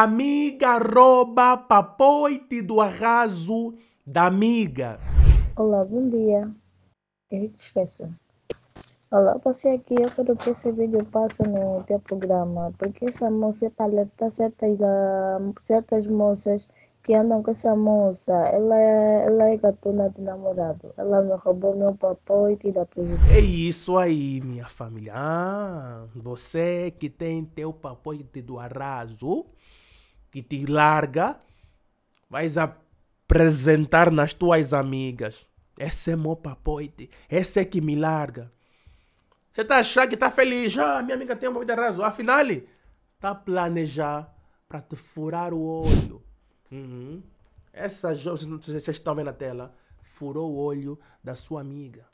Amiga rouba papoite do arraso da amiga. Olá, bom dia. Henrique Fessa. Olá, passei aqui, eu quero que esse vídeo passe no teu programa, porque essa moça é para alertar certas, uh, certas moças que andam com essa moça. Ela é, ela é gatuna de namorado. Ela me roubou meu papoite da presidência. É isso aí, minha família. Ah, você que tem teu papoite do arraso, que te larga, vais apresentar nas tuas amigas. Esse é meu papoite. Esse é que me larga. Você tá achando que tá feliz? Ah, minha amiga tem um papoite de arraso. Afinal, tá planejar para te furar o olho. Uhum. Essa jovem, vocês estão vendo na tela, furou o olho da sua amiga.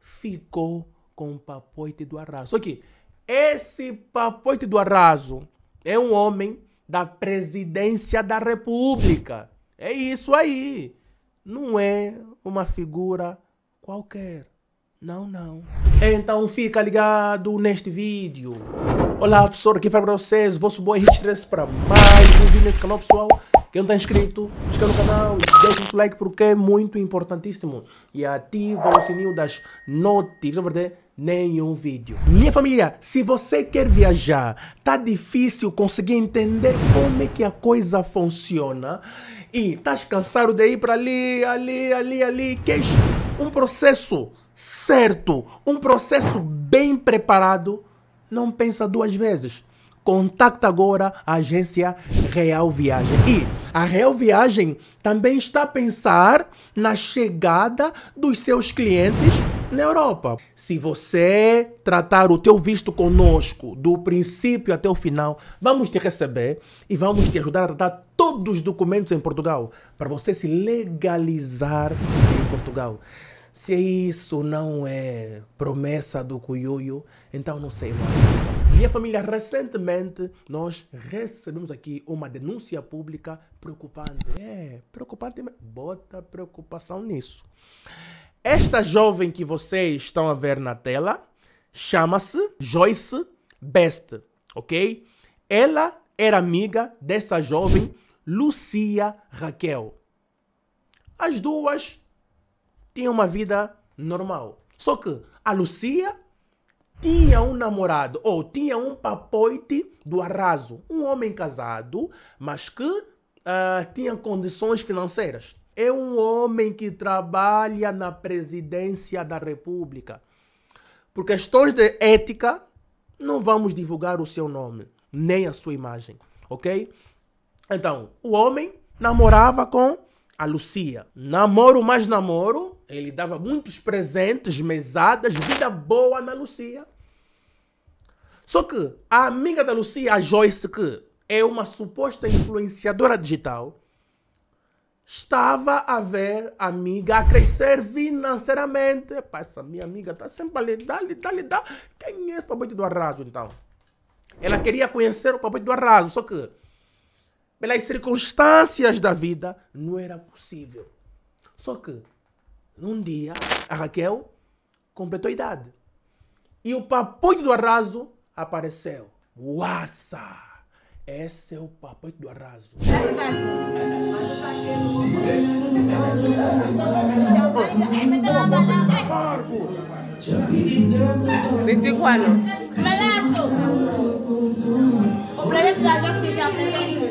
Ficou com o papoite do arraso. Só que esse papoite do arraso é um homem da presidência da república. É isso aí. Não é uma figura qualquer. Não, não. Então fica ligado neste vídeo. Olá professor, aqui para vocês, vosso boy Hit para mais um vídeo nesse canal pessoal. Quem não está inscrito, inscreva no canal deixa o like porque é muito importantíssimo. E ativa o sininho das perder nenhum vídeo. Minha família, se você quer viajar, tá difícil conseguir entender como é que a coisa funciona. E estás cansado de ir para ali, ali, ali, ali, queres um processo certo, um processo bem preparado, não pensa duas vezes contacta agora a agência Real Viagem. E a Real Viagem também está a pensar na chegada dos seus clientes na Europa. Se você tratar o teu visto conosco do princípio até o final, vamos te receber e vamos te ajudar a tratar todos os documentos em Portugal para você se legalizar em Portugal. Se isso não é promessa do Cuyuyo, então não sei mais. Minha família, recentemente nós recebemos aqui uma denúncia pública preocupante. É, preocupante, bota preocupação nisso. Esta jovem que vocês estão a ver na tela chama-se Joyce Best, ok? Ela era amiga dessa jovem Lucia Raquel. As duas tinha uma vida normal. Só que a Lucia tinha um namorado, ou tinha um papoite do arraso. Um homem casado, mas que uh, tinha condições financeiras. É um homem que trabalha na presidência da República. Por questões de ética, não vamos divulgar o seu nome, nem a sua imagem, ok? Então, o homem namorava com a Lucia. Namoro mais namoro, ele dava muitos presentes, mesadas, vida boa na Lucia. Só que a amiga da Lucia, a Joyce, que é uma suposta influenciadora digital, estava a ver a amiga a crescer financeiramente. Epá, essa minha amiga está sempre ali, dá-lhe, dá-lhe, dá. Quem é esse papai do arraso, então? Ela queria conhecer o papai do arraso, só que pelas circunstâncias da vida, não era possível. Só que, num dia, a Raquel completou a idade. E o papoite do arraso apareceu. Uaça! Esse é o papoite do arraso. 24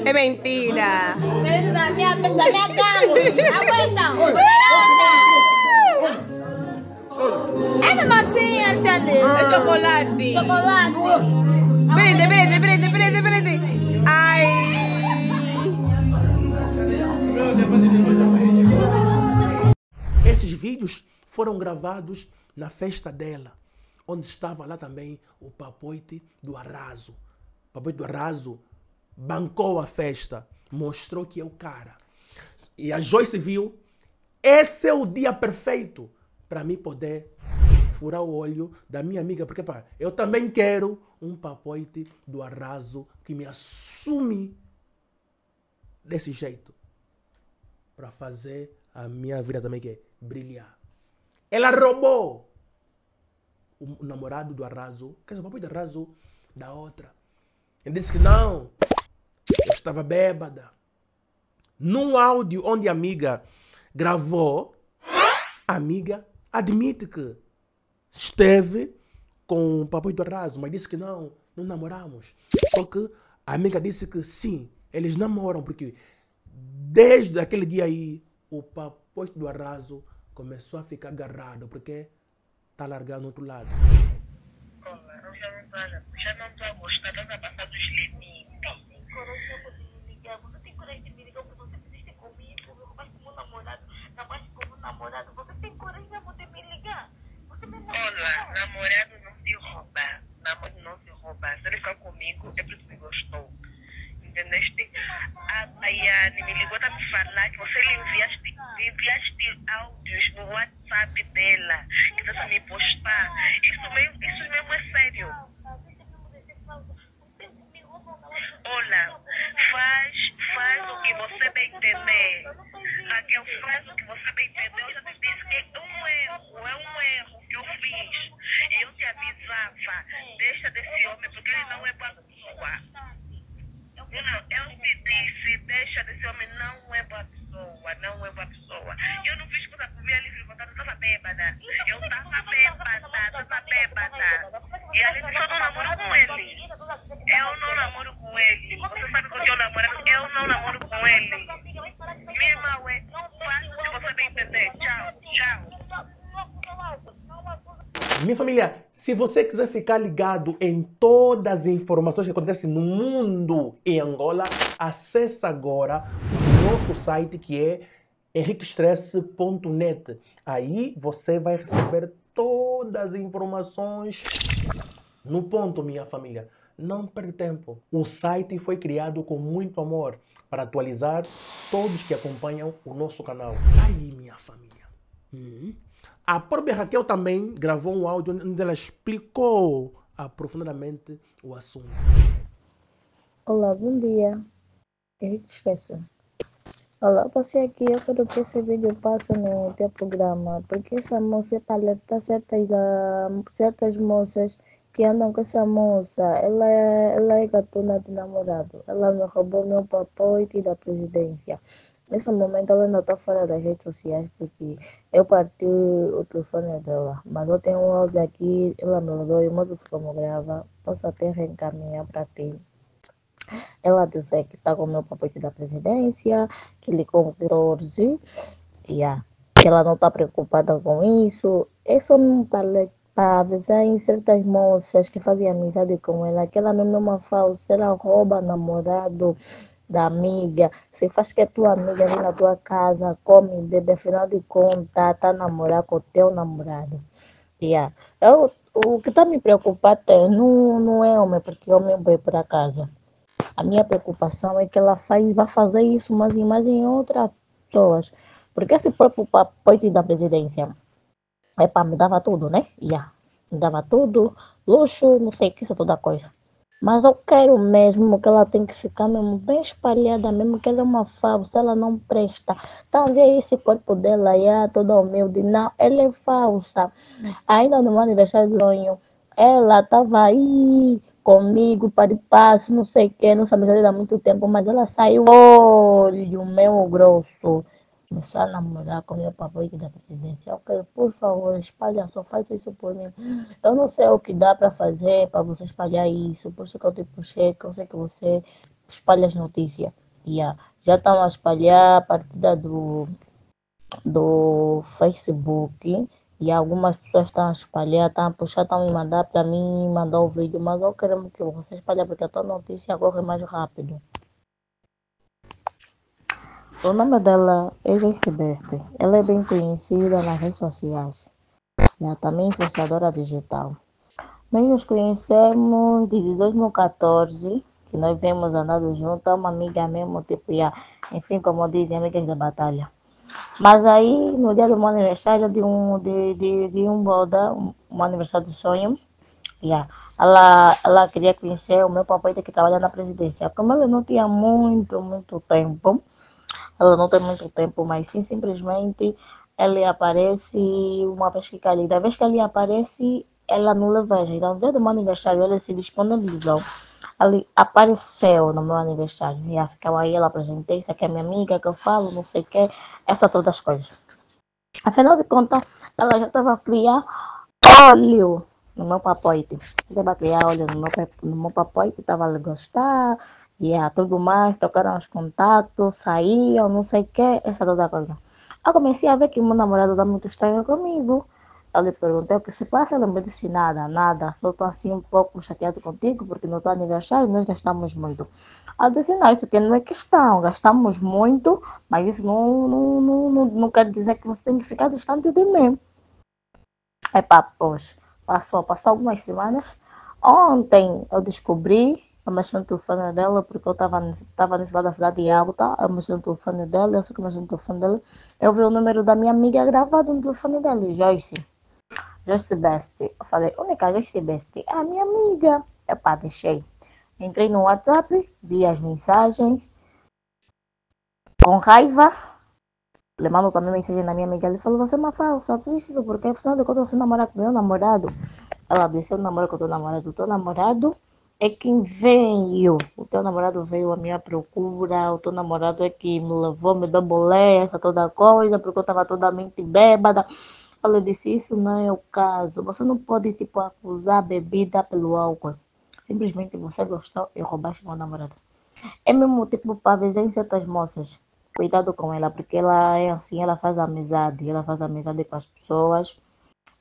Es mentira. Es massinha, entendeu? Es chocolate. Chocolate. Prende, prende, prende, prende, prende. Ay. Esses vídeos foram gravados na festa dela, onde estava lá também o papoite do arraso. O papoite do arraso bancou a festa, mostrou que é o cara. E a Joyce viu, esse é o dia perfeito para mim poder furar o olho da minha amiga, porque pá, eu também quero um papoite do arraso que me assume desse jeito para fazer a minha vida também que é brilhar. Ela roubou o namorado do arraso, quer dizer, o papoite do arraso da outra. Ele disse que não, estava bêbada. Num áudio onde a amiga gravou, a amiga admite que esteve com o papai do arraso, mas disse que não, não namoramos. Só que a amiga disse que sim, eles namoram, porque desde aquele dia aí, o papai do arraso começou a ficar agarrado, porque está largando outro lado. Olá, eu já não tô, já não tô a gostar, a passar dos limites. coragem de me ligar. Você tem coragem de me ligar porque você existe comigo, meu rapaz como namorado, namorado como namorado. Você tem coragem de poder me ligar? Você me Olha, namorado não se rouba. Namorado não se rouba. Se ele ficar comigo, é porque me gostou. Entendeste? A Daiane me ligou, tá me falar que você lhe enviaste, enviaste áudios no WhatsApp dela, que a me postar. Isso mesmo, isso mesmo é sério. Olha, faz, faz o que você bem entender. Raquel, faz o que você bem entender. Eu já te disse que é um erro, é um erro que eu fiz. E eu te avisava, deixa desse homem, porque ele não é boa pessoa. Não, eu te disse, deixa desse homem, não é boa pessoa, não é boa pessoa. Eu não fiz coisa minha livre vontade, eu estava bêbada. Eu estava bêbada, estava bêbada. E além disso, eu não namoro com ele. Eu não namoro com ele. Você sabe que eu namoro? Eu não namoro com ele. Minha irmã, ué, faz o que você bem entender. Tchau, tchau. Minha família, se você quiser ficar ligado em todas as informações que acontecem no mundo em Angola, acesse agora o nosso site que é henriquestress.net. Aí você vai receber todas as informações no ponto, minha família. Não perde tempo. O site foi criado com muito amor para atualizar todos que acompanham o nosso canal. Aí, minha família. Hum. A própria Raquel também gravou um áudio onde ela explicou aprofundadamente o assunto. Olá, bom dia. Henrique Fessa. Olá, passei aqui, eu quero que esse vídeo passe no teu programa, porque essa moça é para alertar certas, ah, certas moças que andam com essa moça. Ela é, ela é gatuna de namorado. Ela me roubou meu papoite da presidência. Nesse momento ela ainda está fora das redes sociais porque eu parti o telefone dela. Mas eu tenho um áudio aqui, ela me mandou e modo como grava. Posso até reencaminhar para ti. Ela disse que está com o meu papote da presidência, que com 14, yeah. que ela não está preocupada com isso. É só para avisar em certas moças que fazem amizade com ela, que ela não é uma falsa, ela rouba namorado da amiga, se faz que a tua amiga vem na tua casa, come, bebe, afinal de contas, tá namorar com o teu namorado. Yeah. Eu, o que está me preocupando até não, não é homem, porque homem vai por acaso. A minha preocupação é que ela faz, vai fazer isso, mas em outras pessoas. Porque esse próprio papote da presidência, é para me dava tudo, né? Yeah. Me dava tudo, luxo, não sei o que, isso toda coisa. Mas eu quero mesmo que ela tem que ficar mesmo bem espalhada, mesmo que ela é uma falsa, ela não presta. Tá vendo esse corpo dela aí, ah, toda humilde? Não, ela é falsa. Ainda no meu aniversário de sonho, ela estava aí comigo, para de passo, não sei o que, não sabia há muito tempo, mas ela saiu, olho meu grosso começou a namorar com meu papai da presidência. Eu quero, por favor, espalha, só faz isso por mim. Eu não sei o que dá para fazer para você espalhar isso, por isso que eu te puxei, que eu sei que você espalha as notícias. Yeah. Já estão a espalhar a partir do, do Facebook. E algumas pessoas estão a espalhar, estão a puxar, estão a me mandar para mim, mandar o vídeo, mas eu quero que você espalhe porque a tua notícia corre mais rápido. O nome dela é Joyce Best. Ela é bem conhecida nas redes sociais. Ela também é influenciadora digital. Nós nos conhecemos desde 2014, que nós vemos andando juntos, uma amiga mesmo, tipo, yeah, enfim, como dizem, amigas da batalha. Mas aí, no dia do meu aniversário, de um, de, de, de um boda, um, um aniversário de sonho, yeah, ela, ela queria conhecer o meu papai que trabalha na presidência. Como ela não tinha muito, muito tempo, ela não tem muito tempo, mas sim simplesmente ela aparece uma vez que Da vez que ela aparece, ela não leva Então, dia do meu aniversário, ela se disponibilizou Ali apareceu no meu aniversário. E ficava aí, ela apresentei, isso aqui é minha amiga que eu falo, não sei o que, essa todas as coisas. Afinal de contas, ela já estava a criar óleo no meu papoite. Estava a criar óleo no meu, no meu papoite, estava a gostar, e yeah, tudo mais, trocaram os contatos, saíam, não sei o que, essa toda coisa. Eu comecei a ver que meu namorado está muito estranho comigo. Eu lhe perguntei o que se passa, ele não me disse nada, nada. Eu estou assim um pouco chateado contigo, porque no teu aniversário nós gastamos muito. Eu disse, não, isso aqui não é questão, gastamos muito, mas isso não, não, não, não, não quer dizer que você tem que ficar distante de mim. Epá, pois, passou, passou algumas semanas. Ontem eu descobri, eu mexi no telefone dela, porque eu estava tava nesse lado da cidade de Alta, eu mexi no telefone dela, eu sei que eu mexi no telefone dela, eu vi o número da minha amiga gravado no telefone dela, Joyce. Just Best. Eu falei, única Just Best. É a minha amiga. Epá, deixei. Entrei no WhatsApp, vi as mensagens. Com raiva. Le mando também mensagem na minha amiga. Ele falou, você é uma falsa. Preciso, porque afinal de contas você namora com meu namorado. Ela disse, eu namoro com o teu namorado. O teu namorado é quem veio. O teu namorado veio à minha procura. O teu namorado é que me levou, me deu molesta, toda coisa, porque eu estava totalmente bêbada. Ela disse, isso não é o caso. Você não pode, tipo, acusar a bebida pelo álcool. Simplesmente você gostou e roubaste meu namorado. É mesmo, tipo, para avisar em certas moças. Cuidado com ela, porque ela é assim, ela faz amizade. Ela faz amizade com as pessoas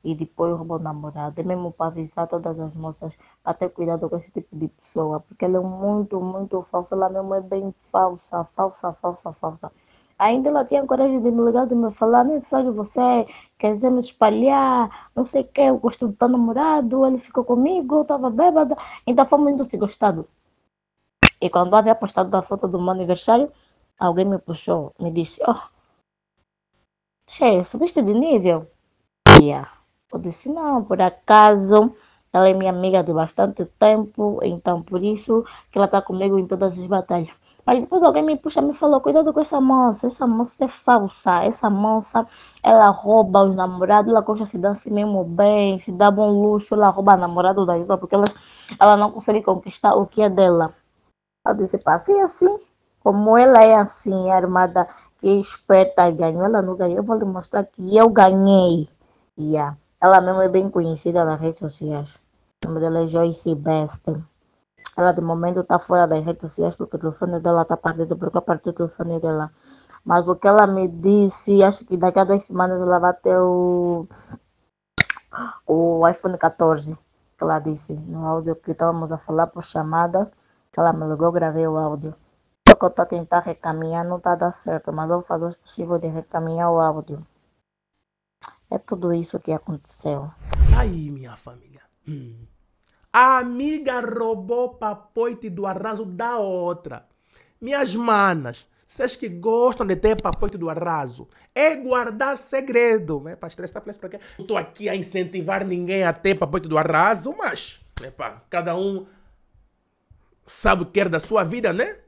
e depois rouba o namorado. É mesmo para avisar todas as moças ter cuidado com esse tipo de pessoa, porque ela é muito, muito falsa. Ela mesmo é bem falsa, falsa, falsa, falsa. Ainda ela tinha coragem de me ligar, de me falar, é necessário você quer dizer, me espalhar, não sei o que, eu gosto do teu namorado, ele ficou comigo, eu estava bêbada, então foi muito se gostado. E quando havia postado a foto do meu aniversário, alguém me puxou, me disse, oh, chefe, subiste de nível? Yeah. Eu disse, não, por acaso, ela é minha amiga de bastante tempo, então por isso que ela está comigo em todas as batalhas. Mas depois alguém me puxa me falou, cuidado com essa moça, essa moça é falsa, essa moça, ela rouba os namorados, ela gosta se dar mesmo bem, se dá bom luxo, ela rouba namorado da outra, porque ela, ela não consegue conquistar o que é dela. Eu disse, assim, assim, como ela é assim, armada, que é esperta e ganhou, ela não ganhou, eu vou lhe mostrar que eu ganhei. Yeah. Ela mesmo é bem conhecida nas redes sociais. O nome dela é Joyce Best. Ela de momento está fora das redes sociais porque o telefone dela está partido, porque eu parti o telefone dela. Mas o que ela me disse, acho que daqui a duas semanas ela vai ter o, o iPhone 14, que ela disse no áudio que estávamos a falar por chamada, que ela me ligou, gravei o áudio. Só que eu estou a tentar recaminhar, não está dando certo, mas eu vou fazer o possível de recaminhar o áudio. É tudo isso que aconteceu. Aí, minha família. Hum. A amiga roubou papoite do arraso da outra. Minhas manas, vocês que gostam de ter papoite do arraso, é guardar segredo. Né? Para estressar, porque não estou aqui a incentivar ninguém a ter papoite do arraso, mas epa, cada um sabe o que quer da sua vida, né?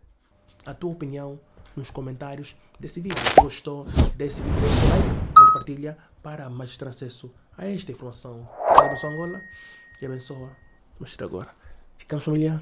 A tua opinião nos comentários desse vídeo. Se gostou desse vídeo, deixa like, compartilha para mais acesso a esta informação. Eu Angola e abençoa. Mostra agora. Ficamos familiar.